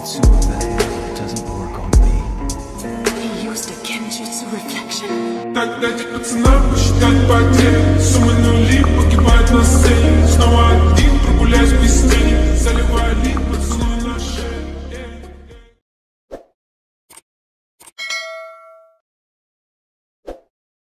Genjutsu that doesn't work on me. He used a Genjutsu reflection. Так, дайте пацанам посчитать потери Сумма нули погибает на сцене